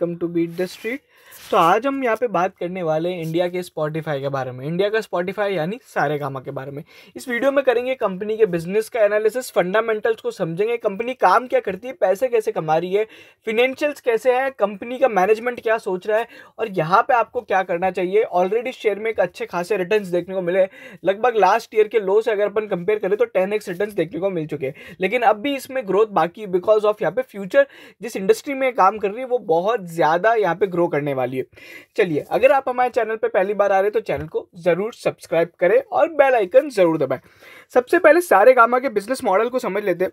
Come to beat the street तो आज हम यहाँ पे बात करने वाले हैं इंडिया के स्पॉटिफाई के बारे में। इंडिया का स्पॉटिफाई यानी सारे कामा के बारे में। इस वीडियो में करेंगे कंपनी के बिज़नेस का एनालिसिस फंडामेंटल्स को समझेंगे कंपनी काम क्या करती है, पैसे कैसे कमा रही है फिनेंशियल्स कैसे है कंपनी का मैनेजमेंट क्या सोच रहा है, और यहाँ पर आपको क्या करना चाहिए। ऑलरेडी शेयर में एक अच्छे खासे रिटर्न देखने को मिले लगभग लास्ट ईयर के लो से अगर अपन कंपेयर करें तो टेन एक्स रिटर्न देखने को मिल चुके हैं। लेकिन अब भी इसमें ग्रोथ बाकी बिकॉज़ ऑफ़ यहाँ पे फ्यूचर जिस इंडस्ट्री में काम कर रही है, वो बहुत ज़्यादा यहाँ पे ग्रो करने वाली है। चलिए, अगर आप हमारे चैनल पे पहली बार आ रहे हैं तो चैनल को ज़रूर सब्सक्राइब करें और बेल आइकन ज़रूर दबाएँ। सबसे पहले सारे कामा के बिज़नेस मॉडल को समझ लेते हैं।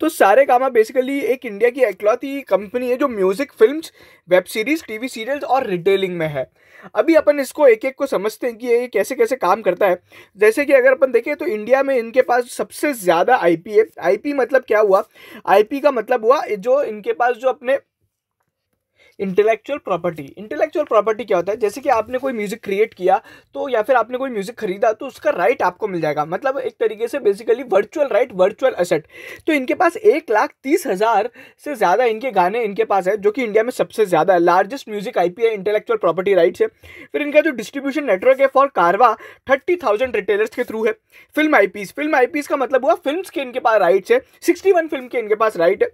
तो सारे कामा बेसिकली एक इंडिया की इकलौती कंपनी है, जो music films web series TV serials और रिटेलिंग में है। अभी अपन इसको एक एक को समझते हैं कि ये कैसे कैसे काम करता है। जैसे कि अगर अपन देखें तो इंडिया में इनके पास सबसे ज़्यादा आईपी है। आईपी मतलब क्या हुआ? आईपी का मतलब हुआ, जो इनके पास जो अपने इंटेलेक्चुअल प्रॉपर्टी इंटेलेक्चुअल प्रॉपर्टी क्या होता है? जैसे कि आपने कोई म्यूज़िक क्रिएट किया तो या फिर आपने कोई म्यूज़िक खरीदा तो उसका राइट आपको मिल जाएगा। मतलब एक तरीके से basically virtual right virtual asset तो इनके पास एक लाख तीस हज़ार से ज़्यादा इनके गाने इनके पास है, जो कि इंडिया में सबसे ज़्यादा लार्जेस्ट म्यूज़िक आई पी है इंटेलेक्चुअल प्रॉपर्टी राइट्स है। फिर इनका जो डिस्ट्रीब्यूशन नेटवर्क है for Carvaan thirty thousand retailers के थ्रू है। Film IPs film I IPs का मतलब हुआ फ़िल्म के इनके पास राइट्स है। सिक्सटी वन फ़िल्म के इनके पास राइट है।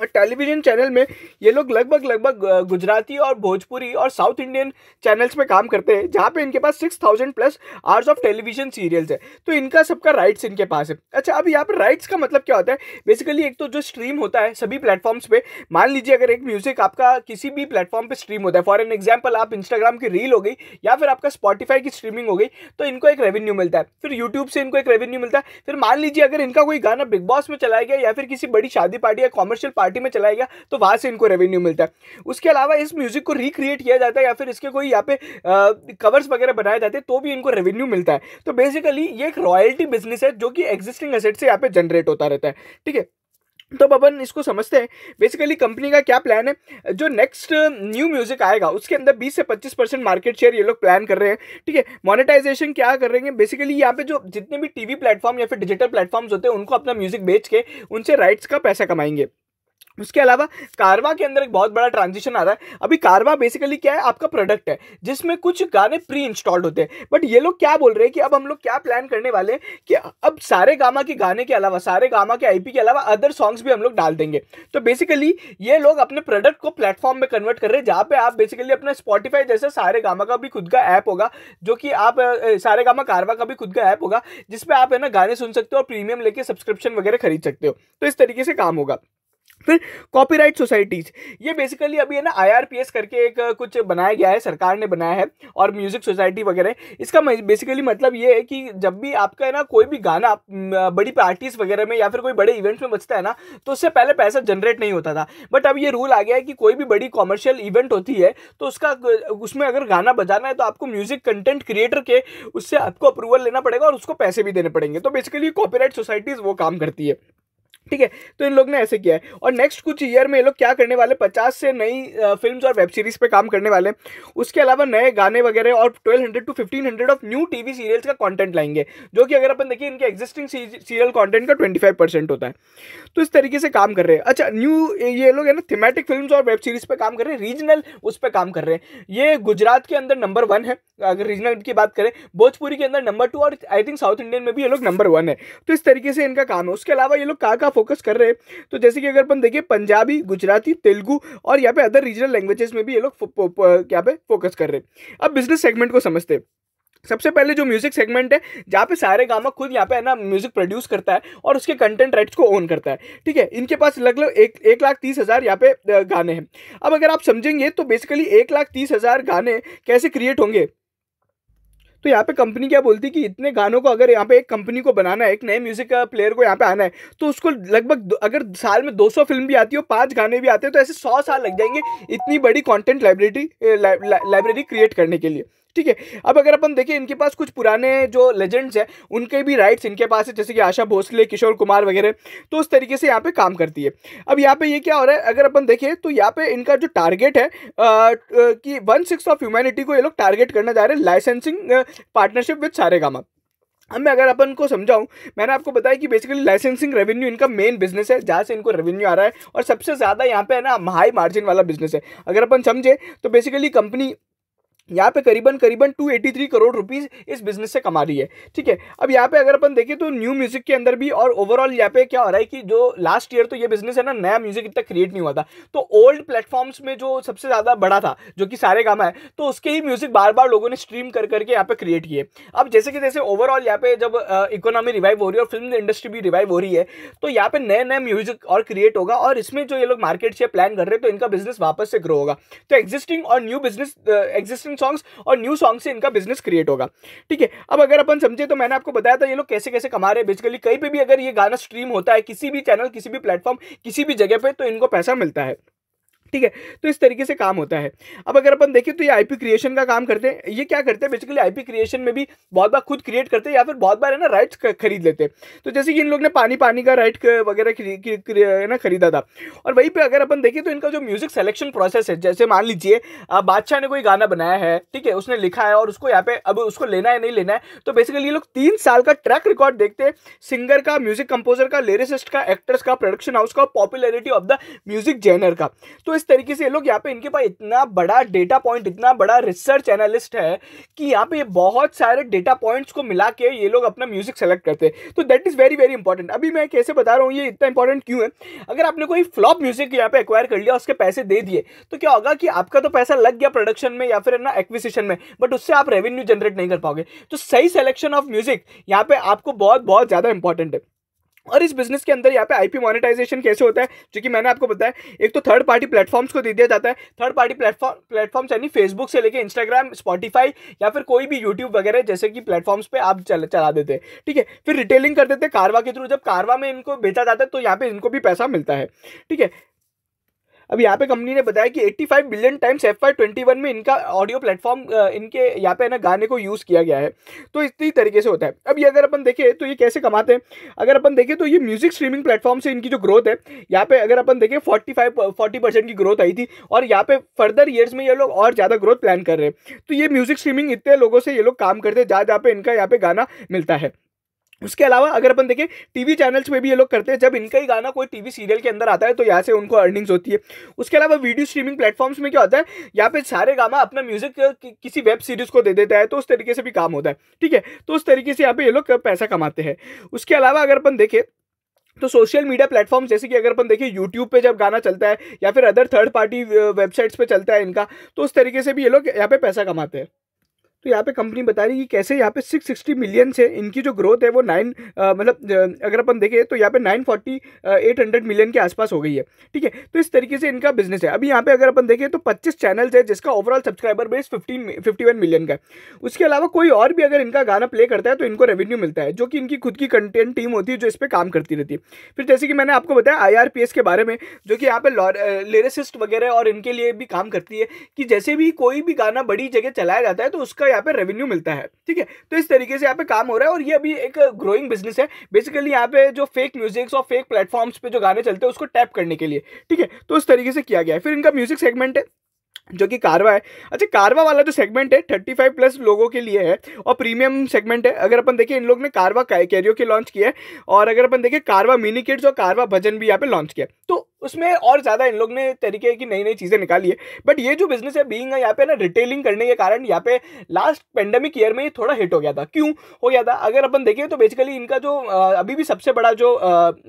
और टेलीविज़न चैनल में ये लोग लगभग लगभग गुजराती और भोजपुरी और साउथ इंडियन चैनल्स पे काम करते हैं, जहाँ पे इनके पास six thousand plus hours of television serials है। तो इनका सबका राइट्स इनके पास है। अच्छा अब यहाँ पर राइट्स का मतलब क्या होता है? बेसिकली एक तो जो स्ट्रीम होता है सभी प्लेटफॉर्म्स पे, मान लीजिए अगर एक म्यूज़िक आपका किसी भी प्लेटफॉर्म पर स्ट्रीम होता है फॉर एन एग्ज़ाम्पल आप इंस्टाग्राम की रील हो गई, या फिर आपका स्पॉटीफाई की स्ट्रीमिंग हो गई तो इनको एक रेवेन्यू मिलता है। फिर यूट्यूब से इनको एक रेवेन्यू मिलता है। फिर मान लीजिए अगर इनका कोई गाना बिग बॉस में चलाया गया या फिर किसी बड़ी शादी पार्टी या कॉमर्शियल पार्टी में चलाया गया तो वहाँ से इनको रेवेन्यू मिलता है। उसके अलावा इस म्यूज़िक को रिक्रिएट किया जाता है या फिर इसके कोई यहाँ पे कवर्स वगैरह बनाए जाते हैं तो भी इनको रेवेन्यू मिलता है। तो बेसिकली ये एक रॉयल्टी बिज़नेस है, जो कि एग्जिस्टिंग एसेट से यहाँ पे जनरेट होता रहता है, ठीक है? तो अब अपन इसको समझते हैं बेसिकली कंपनी का क्या प्लान है? जो नेक्स्ट न्यू म्यूज़िक आएगा, उसके अंदर 20 से 25 परसेंट मार्केट शेयर ये लोग प्लान कर रहे हैं, ठीक है? मोनेटाइजेशन क्या कर रहे हैं बेसिकली यहाँ पे जो जितने भी टीवी प्लेटफॉर्म या फिर डिजिटल प्लेटफॉर्म्स होते हैं, उनको अपना म्यूज़िक बेच के उनसे राइट्स का पैसा कमाएँगे। उसके अलावा कारवा के अंदर एक बहुत बड़ा ट्रांजिशन आ रहा है। अभी कारवा बेसिकली क्या है? आपका प्रोडक्ट है, जिसमें कुछ गाने प्री इंस्टॉल्ड होते हैं। बट ये लोग क्या बोल रहे हैं कि अब हम लोग क्या प्लान करने वाले हैं कि अब सारे गामा के गाने के अलावा, सारे गामा के आईपी के अलावा अदर सॉन्ग्स भी हम लोग डाल देंगे। तो बेसिकली ये लोग अपने प्रोडक्ट को प्लेटफॉर्म में कन्वर्ट कर रहे हैं, जहाँ पे आप बेसिकली अपना स्पॉटिफाई जैसे सारे गामा का भी खुद का ऐप होगा, जो कि आप सारे गामा कारवा का भी खुद का ऐप होगा, जिसपे आप है ना गाने सुन सकते हो और प्रीमियम लेके सब्सक्रिप्शन वगैरह खरीद सकते हो। तो इस तरीके से काम होगा। फिर कॉपीराइट सोसाइटीज ये बेसिकली अभी है ना आईआरपीएस करके एक कुछ बनाया गया है, सरकार ने बनाया है और म्यूज़िक सोसाइटी वगैरह, इसका बेसिकली मतलब ये है कि जब भी आपका है ना कोई भी गाना बड़ी पार्टीज़ वगैरह में या फिर कोई बड़े इवेंट्स में बचता है ना तो उससे पहले पैसा जनरेट नहीं होता था। बट अब ये रूल आ गया है कि कोई भी बड़ी कॉमर्शियल इवेंट होती है तो उसका उसमें अगर गाना बजाना है तो आपको म्यूज़िक कंटेंट क्रिएटर के उससे आपको अप्रूवल लेना पड़ेगा और उसको पैसे भी देने पड़ेंगे। तो बेसिकली कॉपीराइट सोसाइटीज वो काम करती है। ठीक है तो इन लोग ने ऐसे किया है। और नेक्स्ट कुछ ईयर में ये लोग क्या करने वाले पचास से नई फ़िल्म और वेब सीरीज़ पे काम करने वाले उसके अलावा नए गाने वगैरह और twelve hundred to fifteen hundred of new TV serials का कॉन्टेंट लाएँगे, जो कि अगर अपन देखिए, इनके एग्जिस्टिंग सीरियल कंटेंट का ट्वेंटी फाइव परसेंट होता है। तो इस तरीके से काम कर रहे हैं। अच्छा न्यू ये लोग है ना थीमेटिक फ़िल्म और वेब सीरीज़ पर काम कर रहे हैं रीजनल उस पर काम कर रहे हैं। ये गुजरात के अंदर नंबर वन है, अगर रीजनल की बात करें, भोजपुरी के अंदर नंबर टू और आई थिंक साउथ इंडियन में भी ये लोग नंबर वन है। तो इस तरीके से इनका काम है। उसके अलावा ये लोग का फोकस कर रहे हैं। तो जैसे कि अगर अपन देखिए पंजाबी, गुजराती, तेलुगू और यहाँ पे अदर रीजनल लैंग्वेजेस में भी ये लोग क्या पे फोकस कर रहे हैं। अब बिज़नेस सेगमेंट को समझते हैं। सबसे पहले जो म्यूज़िक सेगमेंट है, जहाँ पे सारे गामा खुद यहाँ पे, है ना म्यूज़िक प्रोड्यूस करता है और उसके कंटेंट राइट्स को ओन करता है। ठीक है? इनके पास लगभग एक एक लाख तीस हज़ार यहाँ पे गाने हैं। अब अगर आप समझेंगे तो बेसिकली एक लाख तीस हज़ार गाने कैसे क्रिएट होंगे? तो यहाँ पे कंपनी क्या बोलती है कि इतने गानों को अगर यहाँ पे एक कंपनी को बनाना है, एक नए म्यूज़िक प्लेयर को यहाँ पे आना है तो उसको लगभग अगर साल में 200 फ़िल्म भी आती हो पाँच गाने भी आते हैं तो ऐसे 100 साल लग जाएँगे इतनी बड़ी कंटेंट लाइब्रेरी लाइब्रेरी क्रिएट करने के लिए। ठीक है? अब अगर अपन देखें इनके पास कुछ पुराने जो लेजेंड्स हैं उनके भी राइट्स इनके पास है जैसे कि आशा भोसले किशोर कुमार वगैरह तो उस तरीके से यहाँ पे काम करती है। अब यहाँ पे ये क्या हो रहा है अगर अपन देखें तो यहाँ पे इनका जो टारगेट है आ, कि वन सिक्स ऑफ़ ह्यूमैनिटी को ये लोग टारगेट करना चाह रहे हैं लाइसेंसिंग पार्टनरशिप विद सारे अब मैं अगर अपन को समझाऊं मैंने आपको बताया कि बेसिकली लाइसेंसिंग रेवेन्यू इनका मेन बिज़नेस है जहाँ से इनको रेवेन्यू आ रहा है और सबसे ज़्यादा यहाँ पे है ना हाई मार्जिन वाला बिज़नेस है। अगर अपन समझे तो बेसिकली कंपनी यहाँ पे करीबन करीबन 283 करोड़ रुपीस इस बिज़नेस से कमा रही है। ठीक है? अब यहाँ पे अगर अपन देखें तो न्यू म्यूज़िक के अंदर भी और ओवरऑल यहाँ पे क्या हो रहा है कि जो लास्ट ईयर तो ये बिज़नेस है ना, नया म्यूज़िक इतना क्रिएट नहीं हुआ था। तो ओल्ड प्लेटफॉर्म्स में जो सबसे ज़्यादा बड़ा था, जो कि सारे गामा है तो उसके ही म्यूज़िक बार बार लोगों ने स्ट्रीम कर, करके यहाँ पे क्रिएट किए। अब जैसे कि जैसे ओवरऑल यहाँ पे जब इकोनॉमी रिवाइव हो रही है और फ़िल्म इंडस्ट्री भी रिवाइव हो रही है तो यहाँ पे नए नए म्यूज़िक और क्रिएट होगा और इसमें जो ये लोग मार्केट से प्लान कर रहे हैं तो इनका बिज़नेस वापस से ग्रो होगा। तो एग्जिस्टिंग और न्यू बिज़नेस एग्जिस्टिंग सॉन्ग्स और न्यू सॉन्ग से इनका बिज़नेस क्रिएट होगा। ठीक है? अब अगर अपन समझे तो मैंने आपको बताया था ये लोग कैसे कैसे कमा रहे हैं। बेसिकली कहीं पर भी अगर ये गाना स्ट्रीम होता है, किसी भी चैनल किसी भी प्लेटफॉर्म किसी भी जगह पर तो इनको पैसा मिलता है। ठीक है? तो इस तरीके से काम होता है। अब अगर अपन देखें तो ये आईपी क्रिएशन का काम करते हैं। ये क्या करते हैं? बेसिकली आईपी क्रिएशन में भी बहुत बार खुद क्रिएट करते हैं या फिर बहुत बार है ना राइट्स खरीद लेते हैं। तो जैसे कि इन लोग ने पानी पानी का राइट वगैरह ना, खरीदा था। और वहीं पर अगर अपन देखें तो इनका जो म्यूज़िक सेलेक्शन प्रोसेस है, जैसे मान लीजिए बादशाह ने कोई गाना बनाया है, ठीक है, उसने लिखा है और उसको यहाँ पे अब उसको लेना है, नहीं लेना है तो बेसिकली ये लोग तीन साल का ट्रैक रिकॉर्ड देखते हैं। सिंगर का म्यूज़िक कंपोजर का लिरिसिस्ट का एक्टर्स का प्रोडक्शन हाउस का popularity of the music genre का। तो इस तरीके से ये लोग यहाँ पे इनके पास इतना बड़ा डेटा पॉइंट इतना बड़ा रिसर्च एनालिस्ट है कि यहाँ पे बहुत सारे डेटा पॉइंट्स को मिला के ये लोग अपना म्यूज़िक सेलेक्ट करते हैं। तो that is very very important अभी मैं कैसे बता रहा हूँ, ये इतना इंपॉर्टेंट क्यों है? अगर आपने कोई फ्लॉप म्यूज़िक यहाँ पे एक्वायर कर लिया, उसके पैसे दे दिए तो क्या होगा कि आपका तो पैसा लग गया प्रोडक्शन में या फिर ना एक्विजिशन में बट उससे आप रेवेन्यू जनरेट नहीं कर पाओगे। तो सही सेलेक्शन ऑफ़ म्यूज़िक यहाँ पे आपको बहुत बहुत ज़्यादा इंपॉर्टेंट है। और इस बिज़नेस के अंदर यहाँ पे आईपी मोनेटाइजेशन कैसे होता है? जो कि मैंने आपको बताया एक तो थर्ड पार्टी प्लेटफॉर्म्स को दे दिया जाता है। थर्ड पार्टी प्लेटफॉर्म प्लेटफॉर्म्स यानी फेसबुक से लेके इंस्टाग्राम स्पॉटीफाई या फिर कोई भी यूट्यूब वगैरह जैसे कि प्लेटफॉर्म्स पे आप चल, चला देते हैं। ठीक है? फिर रिटेलिंग कर देते हैं कारवा के थ्रू जब कारवा में इनको बेचा जाता है तो यहाँ पे इनको भी पैसा मिलता है। ठीक है? अब यहाँ पे कंपनी ने बताया कि 85 billion times F Y twenty one में इनका ऑडियो प्लेटफॉर्म इनके यहाँ पे ना, गाने को यूज़ किया गया है। तो इसी तरीके से होता है। अब ये अगर अपन देखें तो ये कैसे कमाते हैं? अगर अपन देखें तो ये म्यूज़िक स्ट्रीमिंग प्लेटफॉर्म से इनकी जो ग्रोथ है, यहाँ पे अगर अपन देखें फोर्टी फाइव फोर्टी परसेंट की ग्रोथ आई थी और यहाँ पे फर्दर ईयर्स में ये लोग और ज़्यादा ग्रोथ प्लान कर रहे हैं। तो ये म्यूज़िक स्ट्रीमिंग इतने लोगों से ये लोग काम करते हैं, जहाँ जहाँ पे इनका यहाँ पे गाना मिलता है। उसके अलावा, अगर अपन देखें, टीवी चैनल्स पे भी ये लोग करते हैं, जब इनका ही गाना कोई टीवी सीरियल के अंदर आता है तो यहाँ से उनको अर्निंग्स होती है। उसके अलावा वीडियो स्ट्रीमिंग प्लेटफॉर्म्स में क्या होता है, यहाँ पे सारे गाना अपना म्यूज़िक किसी वेब सीरीज़ को दे देता है तो उस तरीके से भी काम होता है, ठीक है? तो उस तरीके से यहाँ पे ये लोग पैसा कमाते हैं। उसके अलावा अगर अपन देखें तो सोशल मीडिया प्लेटफॉर्म जैसे कि अगर अपन देखिए यूट्यूब पे जब गाना चलता है, या फिर अदर थर्ड पार्टी वेबसाइट्स पे चलता है इनका तो उस तरीके से भी ये लोग यहाँ पे पैसा कमाते हैं। तो यहाँ पे कंपनी बता रही है कि कैसे यहाँ पे 660 मिलियन से इनकी जो ग्रोथ है वो नाइन मतलब अगर अपन देखें तो यहाँ पे 940 एट हंड्रेड मिलियन के आसपास हो गई है। ठीक है तो इस तरीके से इनका बिज़नेस है। अभी यहाँ पे अगर अपन देखें तो 25 चैनल्स है जिसका ओवरऑल सब्सक्राइबर बेस 15 51 मिलियन का है। उसके अलावा कोई और भी अगर इनका गाना प्ले करता है तो इनको रेवेन्यू मिलता है, जो कि इनकी खुद की कंटेंट टीम होती है जो इस पर काम करती रहती है। फिर जैसे कि मैंने आपको बताया आईआरपीएस के बारे में, जो कि यहाँ पे लिरिसिस्ट वगैरह और इनके लिए भी काम करती है कि जैसे भी कोई भी गाना बड़ी जगह चलाया जाता है तो उसका यहाँ पे रेवेन्यू मिलता है, ठीक है? तो इस तरीके से यहाँ पे काम हो रहा है और ये अभी एक ग्रोइंग बिज़नेस है। बेसिकली यहाँ पे जो फेक म्यूज़िक और फेक प्लेटफॉर्म्स पे जो गाने चलते हैं उसको टैप करने के लिए, ठीक है? तो इस तरीके से किया गया है। फिर इनका म्यूज़िक सेगमेंट है, जो कि कारवा है। अच्छा कारवा वाला जो सेगमेंट है थर्टी फाइव प्लस लोगों के लिए है और प्रीमियम सेगमेंट है। अगर अपन देखें, इन लोग ने कारवा कैरियो के लॉन्च किया है और अगर अपन देखें कारवा मिनी किड्स और कारवा भजन भी यहाँ पे लॉन्च किया तो उसमें और ज़्यादा इन लोग ने तरीके की नई नई चीज़ें निकाली है। बट ये जो बिज़नेस है बींग यहाँ पे ना रिटेलिंग करने के कारण यहाँ पे लास्ट पेंडेमिक ईयर में ये थोड़ा हिट हो गया था। क्यों? हो गया था। अगर अपन देखें तो बेसिकली इनका जो अभी भी सबसे बड़ा जो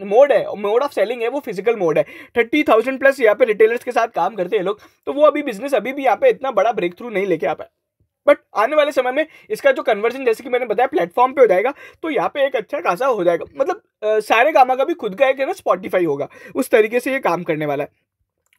मोड है मोड ऑफ़ सेलिंग है वो फ़िज़िकल मोड है। थर्टी थाउज़ेंड प्लस यहाँ पे रिटेलर्स के साथ काम करते हैं लोग। तो वो अभी बिज़नेस अभी भी यहाँ पे इतना बड़ा ब्रेक थ्रू नहीं लेके आ पाए। बट आने वाले समय में इसका जो कन्वर्जन जैसे कि मैंने बताया प्लेटफॉर्म पे हो जाएगा तो यहाँ पे एक अच्छा खासा हो जाएगा। मतलब सारे गामा का भी खुद का एक है ना स्पॉटिफाई होगा। उस तरीके से ये काम करने वाला है।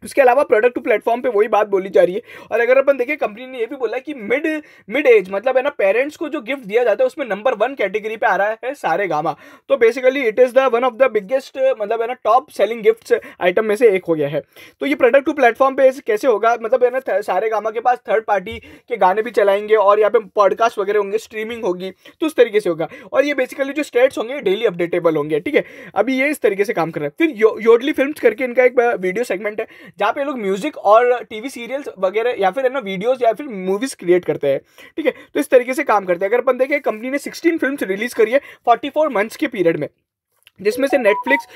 उसके अलावा प्रोडक्ट टू प्लेटफॉर्म पे वही बात बोली जा रही है। और अगर अपन देखें कंपनी ने ये भी बोला कि मिड मिड एज मतलब है ना पेरेंट्स को जो गिफ्ट दिया जाता है, उसमें नंबर वन कैटेगरी पे आ रहा है सारे गामा। तो basically it is the one of the biggest मतलब है ना टॉप सेलिंग गिफ्ट आइटम में से एक हो गया है। तो ये प्रोडक्ट टू प्लेटफॉर्म पे कैसे होगा? मतलब है ना सारे गामा के पास थर्ड पार्टी के गाने भी चलाएँगे और यहाँ पे पॉडकास्ट वगैरह होंगे स्ट्रीमिंग होगी तो उस तरीके से होगा। और ये बेसिकली जो स्टेट्स होंगे डेली अपडेटेबल होंगे, ठीक है? अभी ये इस तरीके से काम कर रहा है। फिर योडली फ़िल्म करके इनका एक वीडियो सेगमेंट है जहाँ पे लोग म्यूज़िक और टीवी सीरियल्स वगैरह या फिर है ना वीडियोस या फिर मूवीज़ क्रिएट करते हैं, ठीक है? तो इस तरीके से काम करते हैं। अगर अपन देखें कंपनी ने सिक्सटीन फ़िल्म रिलीज़ करी है फोर्टी फोर मंथ्स के पीरियड में। जिसमें से नेटफ्लिक्स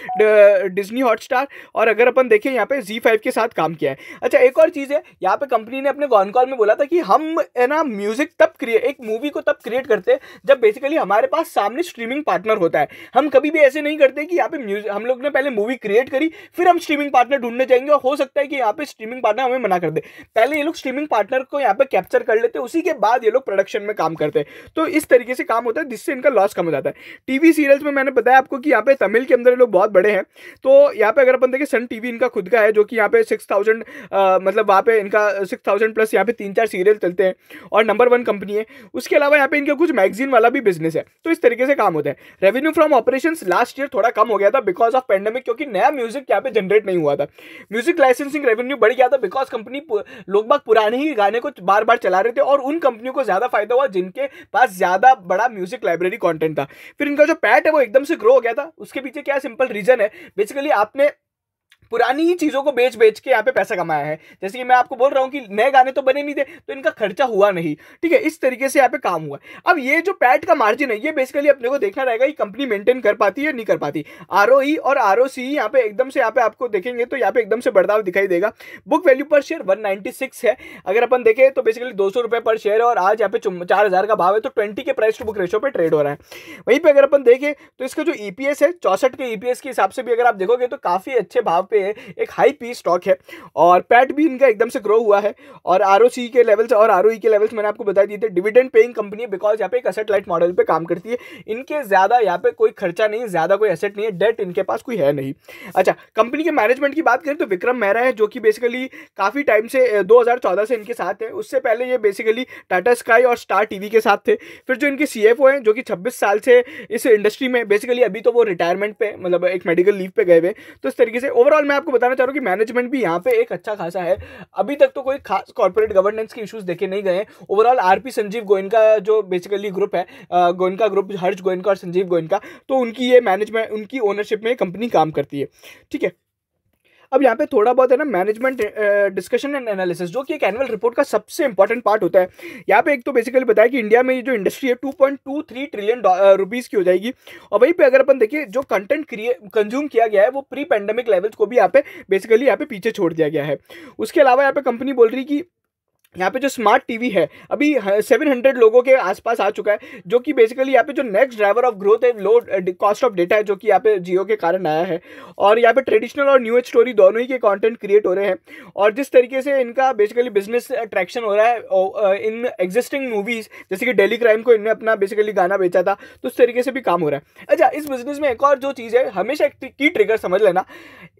डिज्नी हॉटस्टार और अगर अपन देखें यहाँ पे जी फाइव के साथ काम किया है। अच्छा एक और चीज़ है, यहाँ पे कंपनी ने अपने गॉन कॉल में बोला था कि हम, है ना म्यूज़िक तब क्रिएट एक मूवी को तब क्रिएट करते हैं जब बेसिकली हमारे पास सामने स्ट्रीमिंग पार्टनर होता है। हम कभी भी ऐसे नहीं करते कि यहाँ पे म्यूज़िक हम लोग ने पहले मूवी क्रिएट करी, फिर हम स्ट्रीमिंग पार्टनर ढूँढने जाएँगे और हो सकता है कि यहाँ पे स्ट्रीमिंग पार्टनर हमें मना कर दे। पहले ये लोग स्ट्रीमिंग पार्टनर को यहाँ पे कैप्चर कर लेते, उसी के बाद ये लोग प्रोडक्शन में काम करते तो इस तरीके से काम होता है, जिससे इनका लॉस कम हो जाता है। टीवी सीरियल्स में मैंने बताया आपको कि यहाँ पे तमिल के अंदर लोग बहुत बड़े हैं। तो यहाँ पे अगर अपन देखें सन टीवी इनका खुद का है, जो कि यहाँ पे सिक्स थाउज़ेंड मतलब वहाँ पे इनका सिक्स थाउज़ेंड प्लस यहाँ पे तीन चार सीरियल चलते हैं और नंबर वन कंपनी है। उसके अलावा यहाँ पे इनका कुछ मैगजीन वाला भी बिज़नेस है। तो इस तरीके से काम होता है। Revenue from operation last year थोड़ा कम हो गया था बिकॉज़ ऑफ़ पेंडेमिक क्योंकि नया म्यूज़िक यहाँ पे जनरेट नहीं हुआ था। म्यूज़िक लाइसेंसिंग रेवेन्यू बढ़ गया था बिकॉज़ कंपनी लोग बाग पुराने ही गाने को बार बार चला रहे थे और उन कंपनियों को ज़्यादा फ़ायदा हुआ जिनके पास ज़्यादा बड़ा म्यूज़िक लाइब्रेरी कॉन्टेंट था। फिर इनका जो पैट है वो एकदम से ग्रो हो गया था। उसके पीछे क्या सिंपल रीजन है? बेसिकली आपने पुरानी ही चीज़ों को बेच बेच के यहाँ पे पैसा कमाया है। जैसे कि मैं आपको बोल रहा हूँ कि नए गाने तो बने नहीं थे तो इनका खर्चा हुआ नहीं। ठीक है, इस तरीके से यहाँ पे काम हुआ अब ये जो पैट का मार्जिन है, ये बेसिकली अपने को देखना रहेगा कि कंपनी मेंटेन कर पाती है नहीं कर पाती। आर और आर ओ सी यहाँ पे एकदम से यहाँ पे आपको देखेंगे तो यहाँ पे एकदम से बढ़ाव दिखाई देगा। Book value per share one है। अगर अपन देखें तो बेसिकली दो पर शेयर है और आज यहाँ पे चार हज़ार का भाव है तो ट्वेंटी के प्राइस टू बुक रेशो पर ट्रेड हो रहा है। वहीं पर अगर अपन देखें तो इसका जो ईपीएस है, चौसठ के ईपीएस के हिसाब से भी अगर आप देखोगे तो काफ़ी अच्छे भाव पे है एक हाई पी स्टॉक है और पैट भी इनका एकदम से ग्रो हुआ है और आर के लेवल्स और आर के लेवल्स मैंने आपको बता दिए थे डिविडेंड पेइंग कंपनी है बिकॉज़ यहाँ पे एक असेट लाइट मॉडल पे काम करती है। इनके ज़्यादा यहाँ पे कोई खर्चा नहीं, ज़्यादा कोई एसेट नहीं है डेट इनके पास कोई है नहीं। अच्छा कंपनी के मैनेजमेंट की बात करें तो विक्रम मेहरा है, जो कि बेसिकली काफ़ी टाइम से 2014 से इनके साथ है। उससे पहले ये बेसिकली टाटा स्काई और स्टार टीवी के साथ थे। फिर जो इनके सी हैं, जो कि 26 साल से इस इंडस्ट्री में बेसिकली अभी तो वो रिटायरमेंट पे मतलब एक मेडिकल लीव पे गए हुए तो इस तरीके से ओवरऑल मैं आपको बताना चाह रहा हूँ कि मैनेजमेंट भी यहाँ पे एक अच्छा खासा है। अभी तक तो कोई खास कॉर्पोरेट गवर्नेंस के इश्यूज़ देखे नहीं गए overall R P Sanjiv Goenka जो बेसिकली ग्रुप है गोयनका ग्रुप हर्ष गोयनका और संजीव गोयनका तो उनकी ये मैनेजमेंट उनकी ओनरशिप में कंपनी काम करती है। ठीक है अब यहाँ पे थोड़ा बहुत है ना मैनेजमेंट डिस्कशन एंड एनालिसिस जो कि एक एनुअल रिपोर्ट का सबसे इंपॉर्टेंट पार्ट होता है। यहाँ पे एक तो बेसिकली बताया कि इंडिया में जो इंडस्ट्री है two point two three trillion rupees की हो जाएगी। और वहीं पे अगर अपन देखिए, जो कंटेंट क्रिए कंज्यूम किया गया है, वो प्री पेंडेमिक लेवल्स को भी यहाँ पे बेसिकली यहाँ पे पीछे छोड़ दिया गया है। उसके अलावा यहाँ पे कंपनी बोल रही कि यहाँ पे जो स्मार्ट टीवी है, अभी सेवन हंड्रेड लोगों के आसपास आ चुका है, जो कि बेसिकली यहाँ पे जो नेक्स्ट ड्राइवर ऑफ़ ग्रोथ है लो कॉस्ट ऑफ़ डेटा है, जो कि यहाँ पे जियो के कारण आया है। और यहाँ पे ट्रेडिशनल और न्यू एज स्टोरी दोनों ही के कंटेंट क्रिएट हो रहे हैं। और जिस तरीके से इनका बेसिकली बिज़नेस अट्रैक्शन हो रहा है इन एग्जिस्टिंग मूवीज़ जैसे कि डेली क्राइम को इनने अपना बेसिकली गाना बेचा था तो उस तरीके से भी काम हो रहा है। अच्छा इस बिज़नेस में एक और जो चीज़ है, हमेशा एक की ट्रिगर समझ लेना,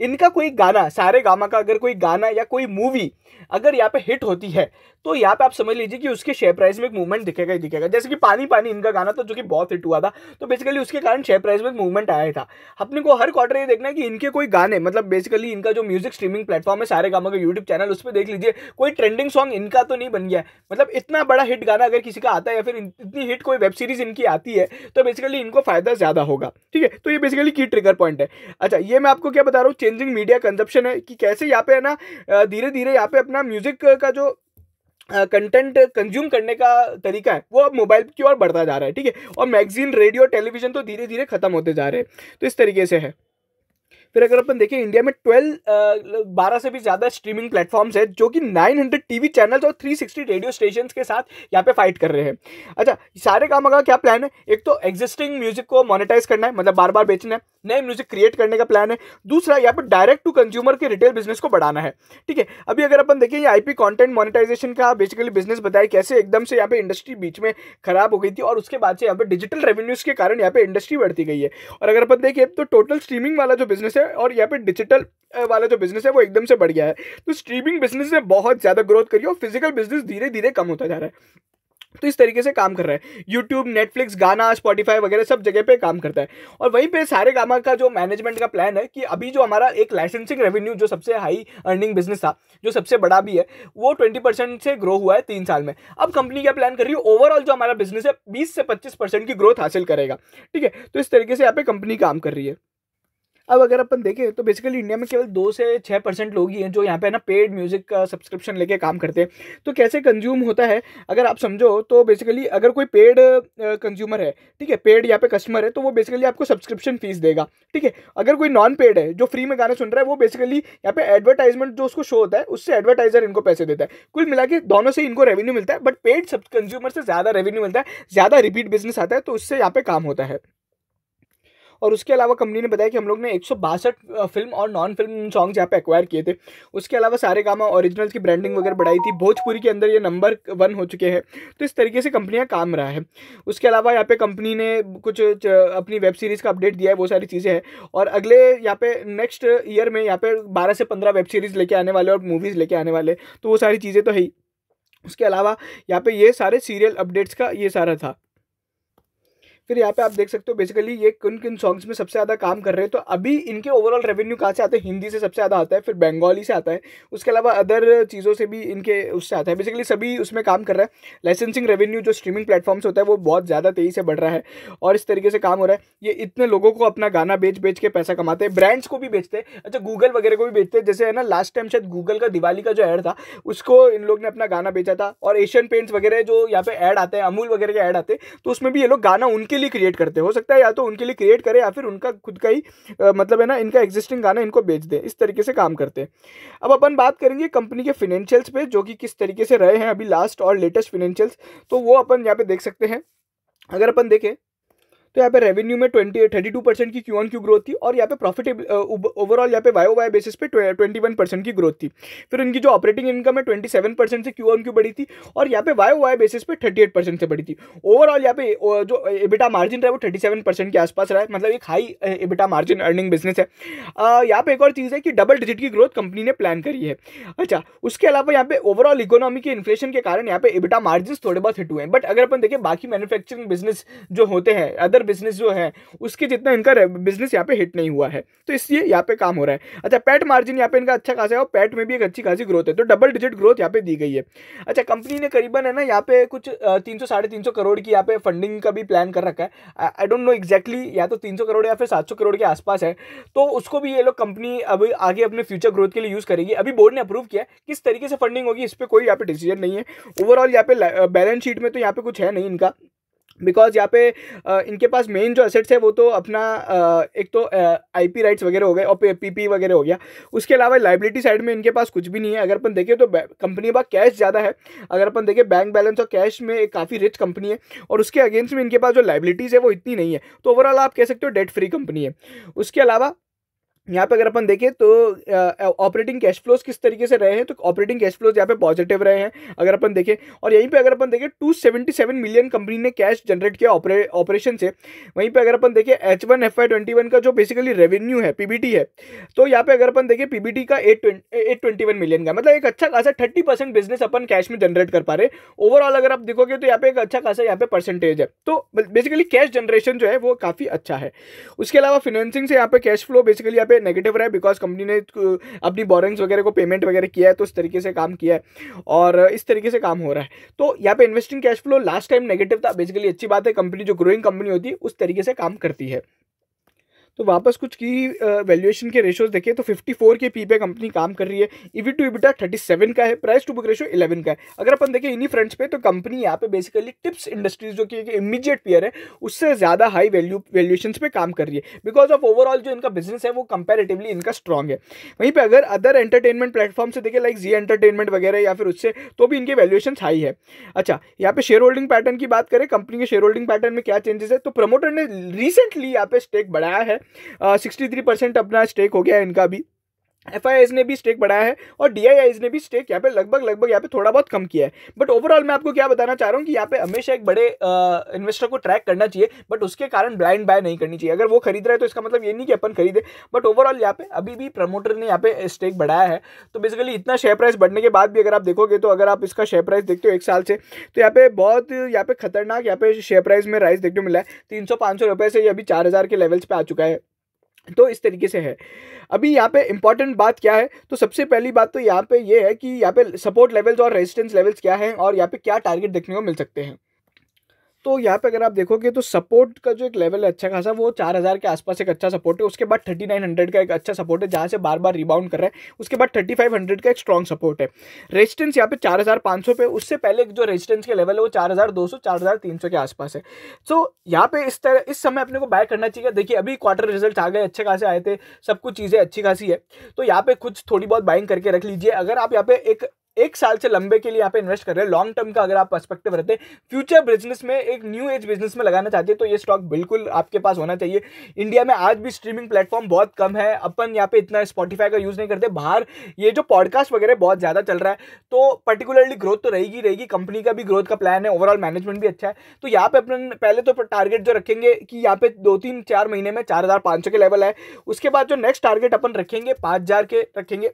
इनका कोई गाना, सारे गामा का अगर कोई गाना या कोई मूवी अगर यहाँ पे हिट होती है तो यहाँ पे आप समझ लीजिए कि उसके शेयर प्राइस में एक मूवमेंट दिखेगा ही दिखेगा। जैसे कि पानी पानी, इनका गाना था जो कि बहुत हिट हुआ था तो बेसिकली उसके कारण शेयर प्राइस में मूवमेंट आया था। अपने को हर क्वार्टर ये देखना है कि इनके कोई गाने मतलब बेसिकली इनका जो म्यूज़िक स्ट्रीमिंग प्लेटफॉर्म है, सारे गामा का यूट्यूब चैनल उस पर देख लीजिए, कोई ट्रेंडिंग सॉन्ग इनका तो नहीं बन गया मतलब इतना बड़ा हिट गाना अगर किसी का आता है या फिर इतनी हिट कोई वेब सीरीज़ इनकी आती है तो बेसिकली इनको फ़ायदा ज़्यादा होगा। ठीक है? तो ये बेसिकली की ट्रिगर पॉइंट है। अच्छा ये मैं आपको क्या बता रहा हूँ? चेंजिंग मीडिया कंजप्शन है कि कैसे यहाँ पे है ना धीरे धीरे यहाँ पे अपना म्यूज़िक का जो कंटेंट कंज्यूम करने का तरीका है, वो अब मोबाइल की ओर बढ़ता जा रहा है, ठीक है? और मैगजीन रेडियो टेलीविज़न तो धीरे धीरे खत्म होते जा रहे हैं। तो इस तरीके से है। फिर अगर अपन देखें इंडिया में ट्वेल्व बारह से भी ज़्यादा स्ट्रीमिंग प्लेटफॉर्म्स है, जो कि 900 टीवी चैनल्स और 360 रेडियो स्टेशन के साथ यहाँ पे फाइट कर रहे हैं। अच्छा सारे काम का क्या प्लान है? एक तो एग्जिस्टिंग म्यूज़िक को मोनिटाइज करना है मतलब बार बार बेचना है, नए म्यूज़िक क्रिएट करने का प्लान है। दूसरा, यहाँ पर डायरेक्ट टू कंज्यूमर के रिटेल बिज़नेस को बढ़ाना है, ठीक है? अभी अगर अपन देखें, ये आईपी कंटेंट मोनेटाइजेशन का बेसिकली बिज़नेस बताया, कैसे एकदम से यहाँ पे इंडस्ट्री बीच में खराब हो गई थी, और उसके बाद से यहाँ पे डिजिटल रेवेन्यूज के कारण यहाँ पे इंडस्ट्री बढ़ती गई है। और अगर अपन देखें तो टोटल स्ट्रीमिंग वाला जो बिज़नेस है और यहाँ पे डिजिटल वाला जो बिज़नेस है वो एकदम से बढ़ गया है। तो स्ट्रीमिंग बिज़नेस ने बहुत ज़्यादा ग्रोथ करी और फ़िज़िकल बिज़नेस धीरे धीरे कम होता जा रहा है। तो इस तरीके से काम कर रहा है। यूट्यूब नेटफ्लिक्स गाना स्पॉटीफाई वगैरह सब जगह पे काम करता है। और वहीं पे सारे गामा का जो मैनेजमेंट का प्लान है कि अभी जो हमारा एक लाइसेंसिंग रेवेन्यू जो सबसे हाई अर्निंग बिज़नेस था, जो सबसे बड़ा भी है, वो ट्वेंटी परसेंट से ग्रो हुआ है तीन साल में। अब कंपनी क्या प्लान कर रही है? ओवरऑल जो हमारा बिज़नेस है, बीस से पच्चीस की ग्रोथ हासिल करेगा। ठीक है? तो इस तरीके से यहाँ पे कंपनी काम कर रही है। अब अगर अपन देखें तो बेसिकली इंडिया में केवल दो से छः परसेंट लोग ही हैं जो यहाँ पे ना पेड म्यूज़िक का सब्सक्रिप्शन लेके काम करते हैं। तो कैसे कंज्यूम होता है? अगर आप समझो तो बेसिकली अगर कोई पेड कंज्यूमर है, ठीक है पेड यहाँ पे कस्टमर है तो वो बेसिकली आपको सब्सक्रिप्शन फ़ीस देगा, ठीक है। अगर कोई नॉन पेड है, जो फ्री में गाने सुन रहा है, वो बेसिकली यहाँ पे एडवर्टाइजमेंट जो उसको शो होता है, उससे एडवर्टाइजर इनको पैसे देता है। कुल मिला के दोनों से इनको रेवेन्यू मिलता है बट पेड कंज्यूमर से ज़्यादा रेवेन्यू मिलता है, ज़्यादा रिपीट बिज़नेस आता है तो उससे यहाँ पे काम होता है। और उसके अलावा कंपनी ने बताया कि हम लोग ने एक सौ बासठ फ़िल्म और नॉन फ़िल्म सॉन्ग्स यहाँ पे एक्वायर किए थे। उसके अलावा सारे काम ओरिजिनल्स की ब्रांडिंग वगैरह बढ़ाई थी। भोजपुरी के अंदर ये नंबर वन हो चुके हैं। तो इस तरीके से कंपनियाँ काम रहा है। उसके अलावा यहाँ पे कंपनी ने कुछ अपनी वेब सीरीज़ का अपडेट दिया है, वो सारी चीज़ें हैं। और अगले यहाँ पे नेक्स्ट ईयर में यहाँ पे बारह से पंद्रह वेब सीरीज़ लेके आने वाले और मूवीज़ लेके आने वाले। तो वो सारी चीज़ें तो है ही। उसके अलावा यहाँ पे ये सारे सीरियल अपडेट्स का ये सारा था। फिर यहाँ पे आप देख सकते हो बेसिकली ये किन किन सॉन्ग्स में सबसे ज़्यादा काम कर रहे हैं। तो अभी इनके ओवरऑल रेवेन्यू कहाँ से आते हैं? हिंदी से सबसे ज़्यादा आता है, फिर बंगाली से आता है, उसके अलावा अदर चीज़ों से भी इनके उससे आता है। बेसिकली सभी उसमें काम कर रहा है। लाइसेंसिंग रेवेन्यू जो स्ट्रीमिंग प्लेटफॉर्म्स होता है, वो बहुत ज़्यादा तेज़ी से बढ़ रहा है और इस तरीके से काम हो रहा है। ये इतने लोगों को अपना गाना बेच बेच के पैसा कमाते हैं ब्रांड्स को भी बेचते हैं। अच्छा गूगल वगैरह को भी बेचते हैं। जैसे है ना लास्ट टाइम शायद गूगल का दिवाली का जो एड था, उसको इन लोग ने अपना गाना बेचा था। और एशियन पेंट्स वगैरह जो यहाँ पे ऐड आते हैं अमूल वगैरह के ऐड आते हैं तो उसमें भी ये लोग गाना उनके लिए क्रिएट करते हो। सकता है या तो उनके लिए क्रिएट करें या फिर उनका खुद का ही मतलब है ना, इनका एग्जिस्टिंग गाना इनको बेच दें। इस तरीके से काम करते हैं। अब अपन बात करेंगे कंपनी के फिनेंशियल्स पे, जो कि किस तरीके से रहे हैं अभी लास्ट और लेटेस्ट फिनेंशियल्स तो वो अपन यहाँ पे देख सकते हैं। अगर अपन देखें तो यहाँ पे रेवेन्यू में ट्वेंटी थर्टी टू परसेंट की क्यू ऑन क्यू ग्रोथ थी और यहाँ पे प्रॉफिटेबल ओवरऑल यहाँ पे वाई वाई बेसिस पे ट्वेंटी वन परसेंट की ग्रोथ थी। फिर उनकी जो ऑपरेटिंग इनकम है ट्वेंटी सेवन परसेंट से क्यू ऑन क्यू बढ़ी थी और यहाँ पे वाई वाई बेसिस पे थर्टी एट परसेंट से बढ़ी थी। ओवरऑल यहाँ पे जो एबिटा मार्जिन रहा है वो थर्टी सेवन परसेंट के आसपास रहा है। मतलब एक high EBITDA margin earning business है। यहाँ पे एक और चीज़ है कि डबल डिजिट की ग्रोथ कंपनी ने प्लान करी है। अच्छा उसके अलावा यहाँ पे ओवरऑल इकोनॉमी के इन्फ्लेशन के कारण यहाँ पे एबिटा मार्जिन थोड़े बहुत हिट हुए हैं। बट अगर अपन देखें, बाकी मैन्युफैक्चरिंग बिज़नेस जो होते हैं अदर बिज़नेस जो है, उसके जितना इनका बिज़नेस यहाँ पे हिट नहीं हुआ है। तो इसलिए यहाँ पे काम हो रहा है। अच्छा पैट मार्जिन यहाँ पे इनका अच्छा खासा है और पैट में भी एक अच्छी खासी ग्रोथ है। तो डबल डिजिट ग्रोथ यहाँ पे दी गई है। अच्छा कंपनी ने करीबन है ना यहाँ पे कुछ तीन सौ, साढ़े तीन सौ करोड़ की यहाँ पे फंडिंग का भी प्लान कर रखा है। आई डोंट नो एक्जैक्टली या तो तीन सौ करोड़ या फिर सात सौ करोड़ के आसपास है। तो उसको भी ये लोग कंपनी अभी आगे अपने फ्यूचर ग्रोथ के लिए यूज़ करेगी। अभी बोर्ड ने अप्रूव किया किस तरीके से फंडिंग होगी, इस पर कोई यहाँ पे डिसीज़न नहीं है। ओवरऑल यहाँ पे बैलेंस शीट में तो यहाँ पे कुछ है नहीं इनका। बिकॉज़ यहाँ पे इनके पास मेन जो एसेट्स है वो तो अपना एक तो आईपी राइट्स वगैरह हो गए और पीपी वगैरह हो गया। उसके अलावा लाइबिलिटी साइड में इनके पास कुछ भी नहीं है। अगर अपन देखें तो कंपनी के पास कैश ज़्यादा है। अगर अपन देखें बैंक बैलेंस और कैश में एक काफ़ी रिच कंपनी है और उसके अगेंस्ट में इनके पास जो लाइबिलिटीज़ है वो इतनी नहीं है। तो ओवरऑल आप कह सकते हो डेट फ्री कंपनी है। उसके अलावा यहाँ पे अगर अपन देखें तो ऑपरेटिंग कैश फ्लोज किस तरीके से रहे हैं तो ऑपरेटिंग कैश फ्लोज यहाँ पे पॉजिटिव रहे हैं, अगर अपन देखें। और यहीं पे अगर अपन देखें 277 मिलियन कंपनी ने कैश जनरेट किया ऑपरेशन से। वहीं पे अगर अपन देखें H one F I twenty one का जो बेसिकली रेवेन्यू है पीबीटी है तो यहाँ पे अगर अपन देखें पीबीटी का eight eight twenty one million का मतलब एक अच्छा खासा थर्टी परसेंट बिज़नेस अपन कैश में जनरेट कर पा रहे ओवरऑल अगर आप देखोगे तो यहाँ पे एक अच्छा खासा यहाँ पे परसेंटेज है। तो बेसिकली कैश जनरेशन जो है, वो काफ़ी अच्छा है। उसके अलावा फाइनेंसिंग से यहाँ पे कैश फ्लो बेसिकली यहाँ पे नेगेटिव रहा है बिकॉज़ कंपनी ने अपनी बोरिंग्स वगैरह को पेमेंट वगैरह किया है तो इस तरीके से काम किया है और इस तरीके से काम हो रहा है। तो यहाँ पे investing cash flow last time negative था बेसिकली अच्छी बात है कंपनी जो ग्रोइंग कंपनी होती है, उस तरीके से काम करती है। तो वापस कुछ की वैल्यूएशन के रेशोज देखें तो 54 के पी पे कंपनी काम कर रही है। ईवी टू इबिटा 37 का है प्राइस टू बुक रेशो 11 का है। अगर अपन देखें इन्हीं फ्रंट्स पे तो कंपनी यहाँ पे बेसिकली टिप्स इंडस्ट्रीज़ जो कि इमीडिएट पियर है, उससे ज़्यादा हाई वैल्यू वैल्यूएशन पे काम कर रही है। बिकॉज़ ऑफ़ ओवरऑल जो इनका बिज़नेस है, वो कंपेरेटिवली इनका स्ट्रॉग है। वहीं पर अगर अदर एंटरटेनमेंट प्लेटफॉर्म से देखें लाइक जी एंटरटेनमेंट वगैरह या फिर उससे तो भी इनके वैल्यूएशन हाई है। अच्छा यहाँ पे शेयर होल्डिंग पैटर्न की बात करें कंपनी के शेयर होल्डिंग पैटर्न में क्या चेंजेस है? तो प्रमोटर ने रिसेंटली यहाँ पे स्टेक बढ़ाया है। सिक्सटी थ्री परसेंट अपना स्टेक हो गया इनका भी। एफआईएस ने भी स्टेक बढ़ाया है और डी ने भी स्टेक यहाँ पे लगभग लगभग यहाँ पे थोड़ा बहुत कम किया है। बट ओवरऑल मैं आपको क्या बताना चाह रहा हूँ कि यहाँ पे हमेशा एक बड़े इन्वेस्टर को ट्रैक करना चाहिए बट उसके कारण ब्लाइंड बाय नहीं करनी चाहिए। अगर वो खरीद रहा है तो इसका मतलब ये नहीं कि अपन खरीदे बट ओवरऑल यहाँ पे अभी भी प्रमोटर ने यहाँ पे स्टेक बढ़ाया है। तो बेसिकली इतना शेयर प्राइस बढ़ने के बाद भी अगर आप देखोगे तो अगर आप इसका शेयर प्राइस देखते हो एक साल से तो यहाँ पे बहुत यहाँ पे खतरनाक यहाँ पे शेयर प्राइस में राइस देखने को मिला है। तीन सौ, पाँच सौ रुपये से ये अभी चार हज़ार के लेवल्स पे आ चुका है। तो इस तरीके से है। अभी यहाँ पे इंपॉर्टेंट बात क्या है? तो सबसे पहली बात तो यहाँ पे ये यह है कि यहाँ पे सपोर्ट लेवल्स और रेजिस्टेंस लेवल्स क्या हैं? और यहाँ पे क्या टारगेट देखने को मिल सकते हैं? तो यहाँ पे अगर आप देखोगे तो सपोर्ट का जो एक लेवल है अच्छा खासा, वो चार हज़ार के आसपास एक अच्छा सपोर्ट है। उसके बाद थर्टी नाइन हंड्रेड का एक अच्छा सपोर्ट है, जहाँ से बार बार रिबाउंड कर रहा है। उसके बाद थर्टी फाइव हंड्रेड का एक स्ट्रॉन्ग सपोर्ट है। रेजिस्टेंस यहाँ पे चार हज़ार पाँच सौ पे, उससे पहले जो रेजिस्टेंस के लेवल है, वो चार हज़ार दो सौ, चार हज़ार तीन सौ के आसपास है। सो यहाँ पे इस तरह, इस समय अपने को बाय करना चाहिए। देखिए, अभी क्वार्टर रिज़ल्ट आ गए, अच्छे खासे आए थे, सब कुछ चीज़ें अच्छी खासी है। तो यहाँ पे कुछ थोड़ी बहुत बाइंग करके रख लीजिए। अगर आप यहाँ पे एक एक साल से लंबे के लिए यहाँ पे इन्वेस्ट कर रहे हैं। लॉन्ग टर्म का अगर आप पर्सपेक्टिव रहते हैं फ्यूचर बिज़नेस में एक न्यू एज बिज़नेस में लगाना चाहते हैं तो ये स्टॉक बिल्कुल आपके पास होना चाहिए। इंडिया में आज भी स्ट्रीमिंग प्लेटफॉर्म बहुत कम है। अपन यहाँ पे इतना स्पॉटीफाई का यूज़ नहीं करते। बाहर ये जो पॉडकास्ट वगैरह बहुत ज़्यादा चल रहा है तो पर्टिकुलरली ग्रोथ तो रहेगी रहेगी। कंपनी का भी ग्रोथ का प्लान है। ओवरऑल मैनेजमेंट भी अच्छा है। तो यहाँ पे अपन पहले तो टारगेट जो रखेंगे कि यहाँ पे दो तीन चार महीने में चार हज़ार पाँच सौ के लेवल है उसके बाद जो नेक्स्ट टारगेट अपन रखेंगे, पाँच हज़ार के रखेंगे।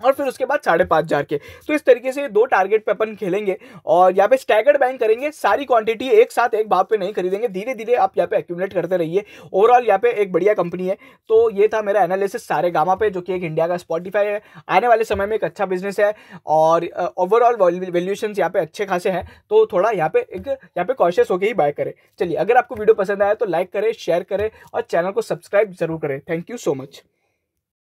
और फिर उसके बाद साढ़े पाँच हज़ार के। तो इस तरीके से दो टारगेट पे अपन खेलेंगे और यहाँ पे स्टैगर्ड बैंक करेंगे, सारी क्वांटिटी एक साथ एक भाव पे नहीं खरीदेंगे धीरे धीरे आप यहाँ पे एक्यूमुलेट करते रहिए। ओवरऑल यहाँ पे एक बढ़िया कंपनी है। तो ये था मेरा एनालिसिस सारे गामा पे, जो कि एक इंडिया का स्पॉटीफाई है। आने वाले समय में एक अच्छा बिज़नेस है और ओवरऑल वैल्यूशन यहाँ पे अच्छे खासे हैं। तो थोड़ा यहाँ पे एक, यहाँ पे कॉशियस होकर ही बाय करें। चलिए, अगर आपको वीडियो पसंद आया तो लाइक करें शेयर करें और चैनल को सब्सक्राइब ज़रूर करें। Thank you so much